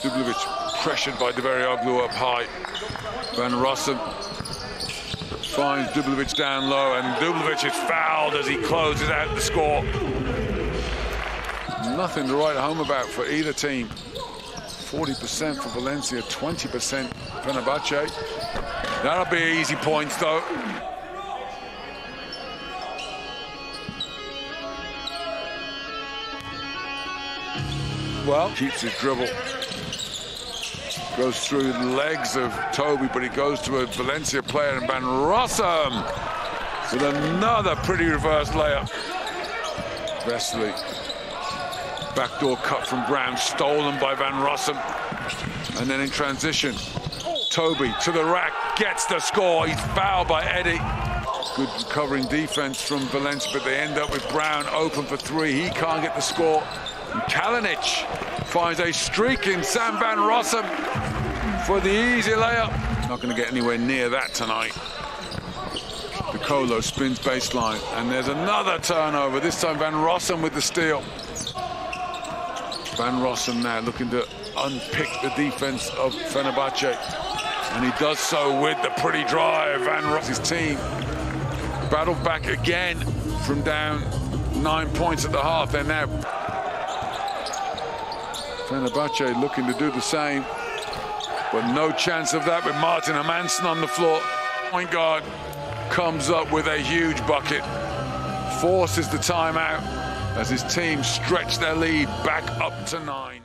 Dubljevic pressured by Duverioglu up high. Van Rossom finds Dubljevic down low, and Dubljevic is fouled as he closes out the score. Nothing to write home about for either team. 40% for Valencia, 20% Fenerbahce. That'll be easy points, though. Well, keeps his dribble. Goes through the legs of Tobey, but he goes to a Valencia player and Van Rossom with another pretty reverse layup. Vesely. Backdoor cut from Brown, stolen by Van Rossom. And then in transition, Tobey to the rack, gets the score. He's fouled by Eddie. Good covering defense from Valencia, but they end up with Brown open for three. He can't get the score. And Kalinic finds a streak in Sam Van Rossom for the easy layup. Not going to get anywhere near that tonight. Piccolo spins baseline, and there's another turnover. This time Van Rossom with the steal. Van Rossom now looking to unpick the defense of Fenerbahce. And he does so with the pretty drive. Van Rossom's team battled back again from down nine points at the half. They're now Fenerbahce looking to do the same. But no chance of that with Martin Hermannsson on the floor. Point guard comes up with a huge bucket. Forces the timeout as his team stretch their lead back up to nine.